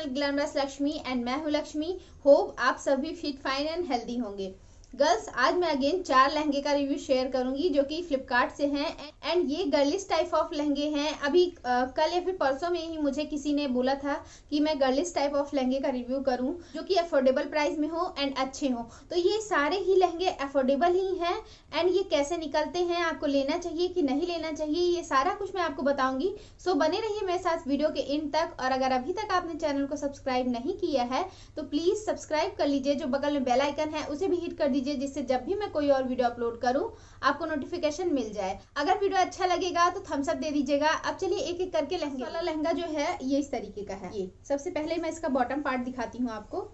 Channel glamorous Lakshmi and मैं हूँ Lakshmi. Hope आप सभी फिट फाइन एंड हेल्दी होंगे। गर्ल्स आज मैं अगेन चार लहंगे का रिव्यू शेयर करूँगी जो कि फ्लिपकार्ट से हैं एंड ये गर्लिस टाइप ऑफ़ लहंगे हैं। अभी आ, कल या फिर परसों में ही मुझे किसी ने बोला था कि मैं गर्लिस टाइप ऑफ़ लहंगे का रिव्यू करूँ जो कि अफोर्डेबल प्राइस में हो एंड अच्छे हो। तो ये सारे ही लहंगे अफोर्डेबल ही हैं एंड ये कैसे निकलते हैं आपको लेना चाहिए कि नहीं लेना चाहिए ये सारा कुछ मैं आपको बताऊँगी। सो बने रहिए मेरे साथ वीडियो के इन तक और अगर अभी तक आपने चैनल को सब्सक्राइब नहीं किया है तो प्लीज़ सब्सक्राइब कर लीजिए जो बगल में बेलाइकन है उसे भी हिट कर दीजिए। जिससे जब भी मैं कोई और वीडियो अपलोड करूँ आपको नोटिफिकेशन मिल जाए। अगर वीडियो अच्छा लगेगा तो थम्स अप दे दीजिएगा। अब चलिए एक एक करके लहंगे। वाला लहंगा जो है ये इस तरीके का है। ये। सबसे पहले मैं इसका बॉटम पार्ट दिखाती हूँ आपको।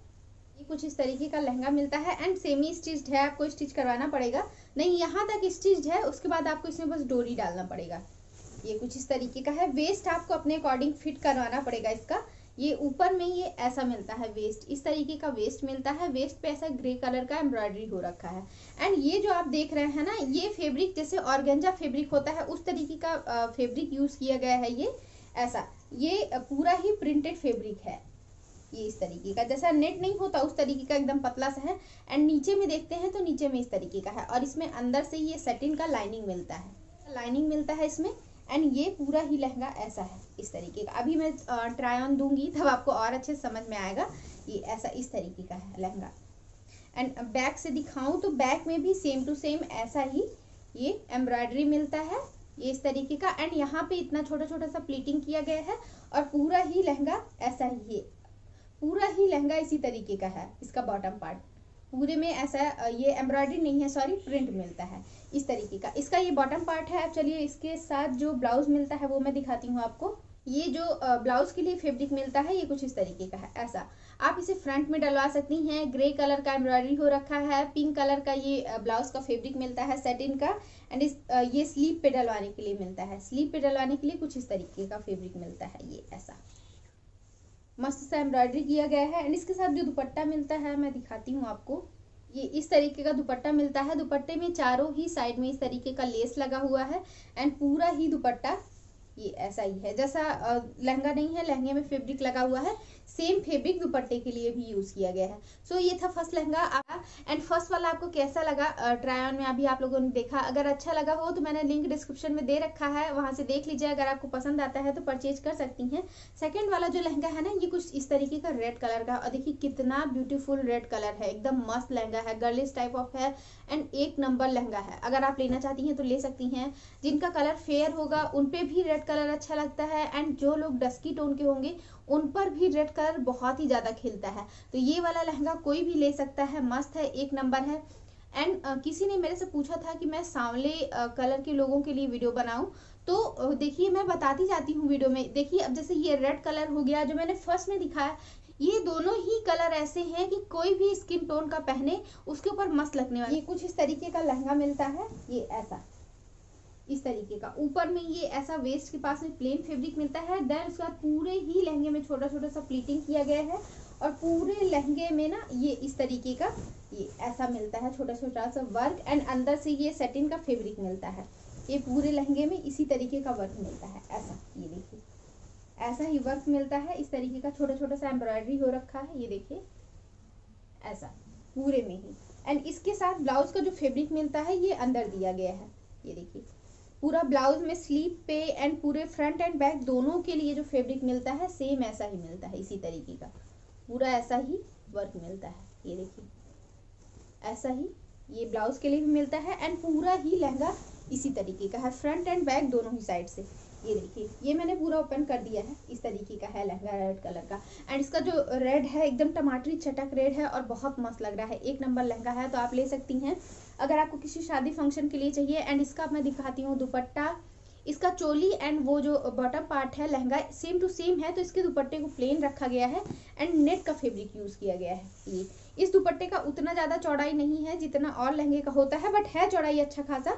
ये कुछ इस तरीके का लहंगा मिलता है एंड सेमी स्टिच्ड है आपको स्टिच करवाना पड़ेगा। नहीं यहाँ तक स्टिच्ड है उसके बाद आपको इसमें बस डोरी डालना पड़ेगा। ये कुछ इस तरीके का है। वेस्ट आपको अपने अकॉर्डिंग फिट करवाना पड़ेगा इसका। ये ऊपर में ये ऐसा मिलता है वेस्ट इस तरीके का वेस्ट मिलता है. वेस्ट पे ऐसा ग्रे कलर का एम्ब्रॉयडरी हो रखा है. एंड ये जो आप देख रहे हैं ना, ये फैब्रिक जैसे ऑर्गेंजा फैब्रिक होता है, उस तरीके का फैब्रिक यूज़ किया गया है ये. ऐसा. ये पूरा ही प्रिंटेड फैब्रिक है. ये इस तरीके का. जैसा नेट नहीं होता, उस तरीके का एकदम पतला सा है. एंड नीचे में देखते हैं तो नीचे में इस तरीके का है. और इसमें अंदर से ये सेटिन का लाइनिंग मिलता है. लाइनिंग मिलता है इसमें. एंड ये पूरा ही लहंगा ऐसा है, इस तरीके का। अभी मैं ट्राई ऑन दूँगी, तब आपको और अच्छे समझ में आएगा ये ऐसा इस तरीके का है लहंगा। एंड बैक से दिखाऊँ तो बैक में भी सेम टू सेम ऐसा ही ये एम्ब्रॉयडरी मिलता है, ये इस तरीके का। एंड यहाँ पे इतना छोटा छोटा सा प्लीटिंग किया गया है और पूरा ही लहंगा ऐसा ही है। पूरा ही लहंगा इसी तरीके का है, इसका बॉटम पार्ट पूरे में ऐसा ये एम्ब्रॉयडरी नहीं है, सॉरी, प्रिंट मिलता है, इस तरीके का। इसका ये बॉटम पार्ट है, अब चलिए इसके साथ जो ब्लाउज मिलता है वो मैं दिखाती हूँ आपको। ये जो ब्लाउज के लिए फैब्रिक मिलता है, ये कुछ इस तरीके का है, ऐसा। आप इसे फ्रंट में डलवा सकती हैं, ग्रे कलर का एम्ब्रॉयडरी हो रखा है, पिंक कलर का ये ब्लाउज का फैब्रिक मिलता है, सेटिन का, एंड इस ये स्लीप पे डलवाने के लिए मिलता है। स्लीप पे डलवाने के लिए कुछ इस तरीके का फैब्रिक मिलता है, ये, ऐसा। मस्त सा एम्ब्रॉयडरी किया गया है। एंड इसके साथ जो दुपट्टा मिलता है, मैं दिखाती हूँ आपको। ये इस तरीके का दुपट्टा मिलता है। दुपट्टे में चारों ही साइड में इस तरीके का लेस लगा हुआ है। एंड पूरा ही दुपट्टा ये ऐसा ही है। जैसा लहंगा नहीं है लहंगे में फेब्रिक लगा हुआ है सेम फेब्रिक दुपट्टे के लिए भी यूज़ किया गया है। सो so, ये था फ़र्स्ट लहंगा एंड फ़र्स्ट वाला आपको कैसा लगा? ट्राई ऑन में अभी आप लोगों ने देखा। अगर अच्छा लगा हो तो मैंने लिंक डिस्क्रिप्शन में दे रखा है वहाँ से देख लीजिए। अगर आपको पसंद आता है तो परचेज कर सकती हैं। सेकेंड वाला जो लहंगा है ना ये कुछ इस तरीके का रेड कलर का और देखिए कितना ब्यूटीफुल रेड कलर है। एकदम मस्त लहंगा है गर्लिस टाइप ऑफ़ है। एंड एक नंबर लहंगा है। अगर आप लेना चाहती हैं तो ले सकती हैं। जिनका कलर फेयर होगा उनपे भी रेड कलर अच्छा लगता है एंड जो लोग डस्की टोन के होंगे उन पर भी रेड कलर बहुत ही ज़्यादा खिलता है। तो ये वाला लहंगा कोई भी ले सकता है मस्त है एक नंबर है। एंड uh, किसी ने मेरे से पूछा था कि मैं सांवले कलर के लोगों के लिए वीडियो बनाऊँ तो देखिए मैं बताती जाती हूँ वीडियो में। देखिए अब जैसे ये रेड कलर हो गया जो मैंने फ़र्स्ट में दिखाया ये दोनों ही कलर ऐसे हैं कि कोई भी स्किन टोन का पहने उसके ऊपर मस्त लगने वाला ये कुछ इस तरीके का लहंगा मिलता है ये ऐसा। इस तरीके का। ऊपर में ये ऐसा वेस्ट के पास में प्लेन फैब्रिक मिलता है देन उसके बाद पूरे ही लहंगे में छोटा छोटा सा प्लीटिंग किया गया है और पूरे लहंगे में ना ये इस तरीके का ये ऐसा मिलता है छोटा छोटा सा वर्क एंड अंदर से ये सेटिन का फैब्रिक मिलता है। ये पूरे लहंगे में इसी तरीके का वर्क मिलता है, ऐसा, ये देखिए। ऐसा ही वर्क मिलता है, इस तरीके का छोटा छोटा सा एम्ब्रॉयडरी हो रखा है, ये देखिए। ऐसा, पूरे में ही। एंड इसके साथ ब्लाउज का जो फैब्रिक मिलता है, ये अंदर दिया गया है, ये देखिए। पूरा ब्लाउज में स्लीप पे एंड पूरे फ्रंट एंड बैक दोनों के लिए जो फैब्रिक मिलता है सेम ऐसा ही मिलता है, इसी तरीके का। पूरा ऐसा ही वर्क मिलता है, ये देखिए। ऐसा ही ये ब्लाउज के लिए भी मिलता है एंड पूरा ही लहंगा इसी तरीके का है फ्रंट एंड बैक दोनों ही साइड से। ये देखिए, ये मैंने पूरा ओपन कर दिया है इस तरीके का है लहंगा रेड कलर का। एंड इसका जो रेड है, एकदम टमाटरी चटक रेड है और बहुत मस्त लग रहा है। एक नंबर लहंगा है तो आप ले सकती हैं। अगर आपको किसी शादी फ़ंक्शन के लिए चाहिए एंड इसका मैं दिखाती हूँ दुपट्टा। इसका चोली एंड वो जो बॉटम पार्ट है, लहंगा सेम टू सेम है तो इसके दुपट्टे को प्लेन रखा गया है एंड नेट का फैब्रिक यूज़ किया गया है। ये, इस दुपट्टे का उतना ज़्यादा चौड़ाई नहीं है जितना और लहंगे का होता है बट है चौड़ाई अच्छा खासा।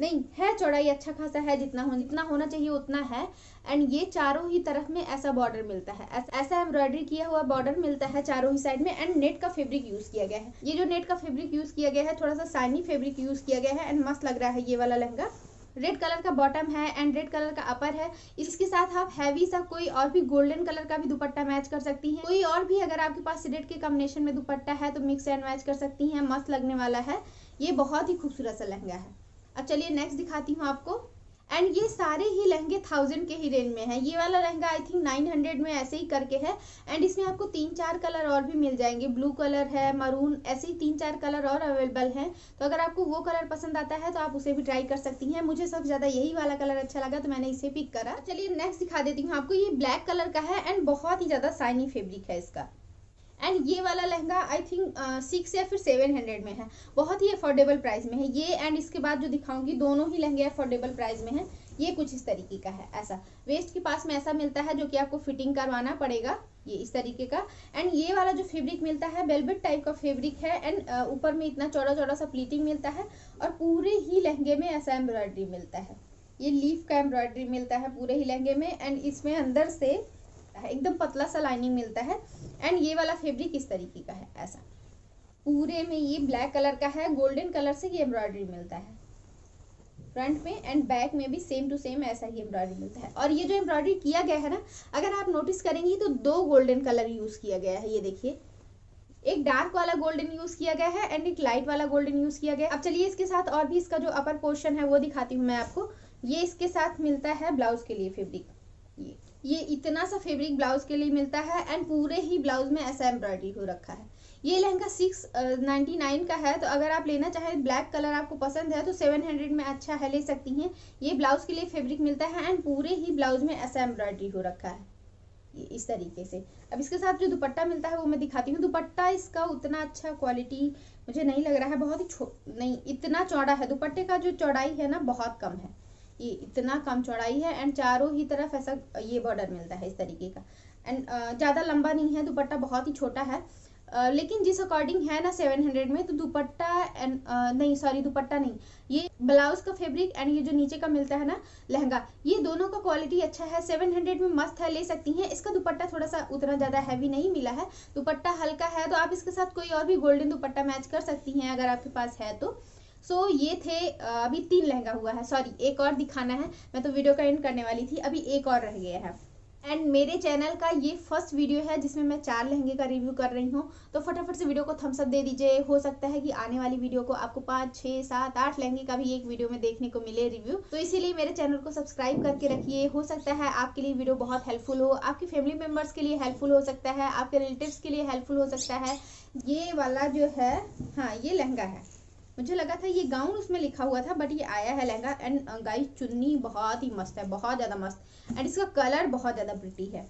नहीं, है चौड़ाई अच्छा खासा है, जितना हो जितना होना चाहिए उतना है। एंड ये चारों ही तरफ़ में ऐसा बॉर्डर मिलता है। ऐसा एम्ब्रॉयडरी किया हुआ बॉर्डर मिलता है चारों ही साइड में एंड नेट का फेब्रिक यूज़ किया गया है। ये जो नेट का फेब्रिक यूज़ किया गया है, थोड़ा सा साइनी फेब्रिक यूज़ किया गया है एंड मस्त लग रहा है ये वाला लहंगा। रेड कलर का बॉटम है एंड रेड कलर का अपर है। इसके साथ आप हैवी सा कोई और भी गोल्डन कलर का भी दुपट्टा मैच कर सकती हैं। कोई और भी अगर आपके पास रेड के कॉम्बिनेशन में दुपट्टा है तो मिक्स एंड मैच कर सकती हैं। मस्त लगने वाला है। ये बहुत ही खूबसूरत सा लहंगा है। अब चलिए नेक्स्ट दिखाती हूँ आपको। एंड ये सारे ही लहंगे थाउज़ेंड के ही रेंज में है। ये वाला lehenga I think nine hundred में ऐसे ही करके है। एंड इसमें आपको तीन चार कलर और भी मिल जाएँगे। ब्लू कलर है मरून ऐसे ही तीन चार कलर और अवेलेबल हैं। तो अगर आपको वो कलर पसंद आता है तो आप उसे भी ट्राई कर सकती हैं। मुझे सबसे ज़्यादा यही वाला कलर अच्छा लगा तो मैंने इसे पिक करा। चलिए नेक्स्ट दिखा देती हूँ आपको। ये ब्लैक कलर का है एंड बहुत ही ज़्यादा साइनी फेब्रिक है इसका। एंड ये वाला लहंगा आई थिंक सिक्स या फिर सेवन हंड्रेड में है। बहुत ही अफोर्डेबल प्राइस में है। ये एंड इसके बाद जो दिखाऊँगी, दोनों ही लहंगे अफोर्डेबल प्राइस में है। ये कुछ इस तरीके का है, ऐसा। वेस्ट के पास में ऐसा मिलता है जो कि आपको फिटिंग करवाना पड़ेगा, ये इस तरीके का। एंड ये वाला जो फैब्रिक मिलता है वेलवेट टाइप का फैब्रिक है एंड ऊपर में इतना चौड़ा चौड़ा सा प्लीटिंग मिलता है और पूरे ही लहंगे में ऐसा एम्ब्रॉयडरी मिलता है। ये लीफ का एम्ब्रॉयडरी मिलता है पूरे ही लहंगे में एंड इसमें अंदर से, एकदम पतला सा लाइनिंग मिलता है। एंड ये वाला फैब्रिक इस तरीके का है, ऐसा। पूरे में ये ब्लैक कलर का है गोल्डन कलर से ये एम्ब्रॉयडरी मिलता है। फ्रंट में एंड बैक में भी सेम टू सेम ऐसा ही एम्ब्रॉयडरी मिलता है। और ये जो एम्ब्रॉयडरी किया गया है ना, अगर आप नोटिस करेंगी तो दो गोल्डन कलर यूज़ किया गया है, ये देखिए। एक डार्क वाला गोल्डन यूज़ किया गया है एंड एक लाइट वाला गोल्डन यूज़ किया गया। है अब चलिए इसके साथ और भी इसका जो अपर पोर्शन है, वो दिखाती हूँ मैं आपको। ये इसके साथ मिलता है ब्लाउज के लिए फेब्रिक ये। ये इतना सा फेब्रिक ब्लाउज के लिए मिलता है एंड पूरे ही ब्लाउज में ऐसा एम्ब्रॉयडरी हो रखा है। ये लहंगा सिक्स नाइन्टी नाइन का है तो अगर आप लेना चाहें ब्लैक कलर आपको पसंद है तो सेवन हंड्रेड में अच्छा है, ले सकती हैं। ये ब्लाउज के लिए फेब्रिक मिलता है एंड पूरे ही ब्लाउज में ऐसा एम्ब्रॉयडरी हो रखा है। इस तरीके से। अब इसके साथ जो दुपट्टा मिलता है, वो मैं दिखाती हूँ। दुपट्टा इसका उतना अच्छा क्वालिटी मुझे नहीं लग रहा है, बहुत ही नहीं, इतना चौड़ा है। दुपट्टे का जो चौड़ाई है ना, बहुत कम है। ये इतना कम चौड़ाई है एंड चारों ही तरफ़ ऐसा, ये बॉर्डर मिलता है इस तरीके का। एंड ज़्यादा लंबा नहीं है, दुपट्टा बहुत ही छोटा है। लेकिन जिस अकॉर्डिंग है ना सेवन हंड्रेड में तो दुपट्टा एंड नहीं सॉरी दुपट्टा नहीं। ये ब्लाउज का फैब्रिक एंड ये जो नीचे का मिलता है ना लहंगा, ये दोनों का क्वालिटी अच्छा है। सेवन हंड्रेड में मस्त है, ले सकती हैं। इसका दुपट्टा थोड़ा सा उतना ज़्यादा हैवी नहीं मिला है। दुपट्टा हल्का है तो आप इसके साथ कोई और भी गोल्डन दुपट्टा मैच कर सकती हैं, अगर आपके पास है तो। सो so, ये थे अभी तीन लहंगा हुआ है। सॉरी एक और दिखाना है। मैं तो वीडियो का एंड करने वाली थी। अभी एक और रह गया है। एंड मेरे चैनल का ये फ़र्स्ट वीडियो है जिसमें मैं चार लहंगे का रिव्यू कर रही हूँ। तो फटाफट से वीडियो को थम्स अप दे दीजिए। हो सकता है कि आने वाली वीडियो को आपको पाँच छः सात आठ लहंगे का भी एक वीडियो में देखने को मिले रिव्यू तो इसीलिए मेरे चैनल को सब्सक्राइब करके रखिए। हो सकता है आपके लिए वीडियो बहुत हेल्पफुल हो। आपकी फैमिली मेंबर्स के लिए हेल्पफुल हो सकता है। आपके रिलेटिव्स के लिए हेल्पफुल हो सकता है। ये वाला जो है हाँ ये लहंगा है। मुझे लगा था ये गाउन उसमें लिखा हुआ था बट ये आया है लहंगा। एंड गाइस चुन्नी बहुत ही मस्त है, बहुत ज़्यादा मस्त। एंड इसका कलर बहुत ज़्यादा प्रिटी है।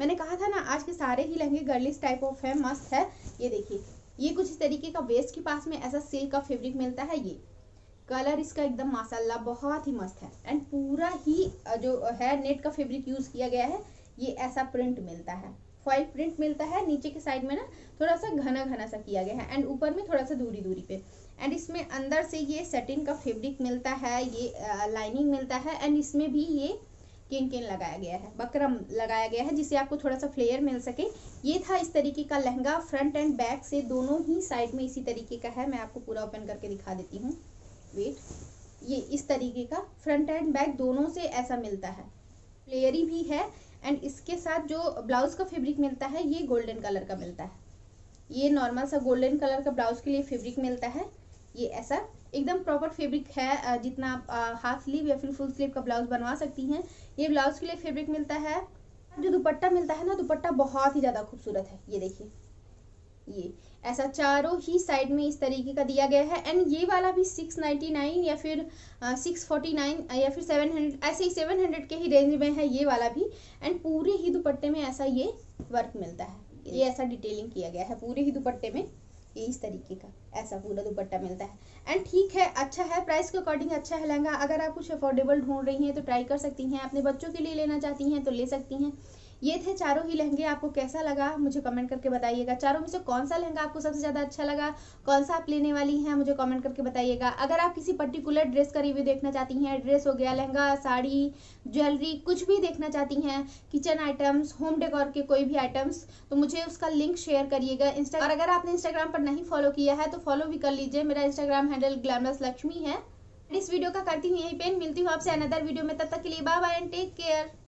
मैंने कहा था ना, आज के सारे ही लहंगे गर्लिस टाइप ऑफ़ है, मस्त है। ये देखिए, ये कुछ इस तरीके का वेस्ट के पास में ऐसा सिल्क का फेब्रिक मिलता है, ये। कलर इसका एकदम माशाल्लाह बहुत ही मस्त है। एंड पूरा ही जो है नेट का फेब्रिक यूज़ किया गया है, ये ऐसा प्रिंट मिलता है। फॉइल प्रिंट मिलता है, नीचे के साइड में ना थोड़ा सा घना घना सा किया गया है। एंड ऊपर में थोड़ा सा दूरी दूरी पे। एंड इसमें अंदर से ये सेटिन का फेब्रिक मिलता है, ये लाइनिंग मिलता है एंड इसमें भी ये किन किन लगाया गया है, बकरम लगाया गया है, जिससे आपको थोड़ा सा फ्लेयर मिल सके। ये था इस तरीके का लहंगा फ्रंट एंड बैक से दोनों ही साइड में इसी तरीके का है, मैं आपको पूरा ओपन करके दिखा देती हूँ। वेट ये इस तरीके का फ्रंट एंड बैक दोनों से ऐसा मिलता है। फ्लेयरी भी है एंड इसके साथ जो ब्लाउज का फेब्रिक मिलता है, ये गोल्डन कलर का मिलता है। ये नॉर्मल सा गोल्डन कलर का ब्लाउज के लिए फेब्रिक मिलता है। ये ऐसा एकदम प्रॉपर फैब्रिक है जितना आप हाफ़ स्लीव या फिर फुल स्लीव का ब्लाउज बनवा सकती हैं। ये ब्लाउज के लिए फैब्रिक मिलता है। जो दुपट्टा मिलता है ना, दुपट्टा बहुत ही ज़्यादा खूबसूरत है। ये देखिए। ये ऐसा चारों ही साइड में इस तरीके का दिया गया है। एंड ये वाला भी सिक्स नाइन्टी नाइन या फिर सिक्स फोर्टी नाइन या फिर सेवन हंड्रेड ऐसे ही सेवन हंड्रेड के ही रेंज में है ये वाला भी। एंड पूरे ही दुपट्टे में ऐसा ये वर्क मिलता है। ये ऐसा डिटेलिंग किया गया है। पूरे ही दुपट्टे में ये इस तरीके का, ऐसा पूरा दुपट्टा मिलता है। एंड ठीक है अच्छा है प्राइस के अकॉर्डिंग अच्छा है, लहंगा। अगर आप कुछ अफोर्डेबल ढूंढ रही हैं तो ट्राई कर सकती हैं। अपने बच्चों के लिए लेना चाहती हैं तो ले सकती हैं। ये थे चारों ही लहंगे, आपको कैसा लगा? मुझे कमेंट करके बताइएगा। चारों में से कौन सा लहंगा आपको सबसे ज़्यादा अच्छा लगा? कौन सा आप लेने वाली हैं? मुझे कमेंट करके बताइएगा। अगर आप किसी पर्टिकुलर ड्रेस का रिव्यू देखना चाहती हैं ड्रेस हो गया, लहंगा, साड़ी ज्वेलरी कुछ भी देखना चाहती हैं किचन आइटम्स होम डेकोर के कोई भी आइटम्स तो मुझे उसका लिंक शेयर करिएगा इंस्टा और अगर आपने इंस्टाग्राम पर नहीं फॉलो किया है तो फॉलो भी कर लीजिए। मेरा इंस्टाग्राम हैंडल ग्लैमरस लक्ष्मी है। इस वीडियो का करती हूँ यहीं पे। मिलती हूँ आपसे अनदर वीडियो में। तब तक के लिए bye bye and take care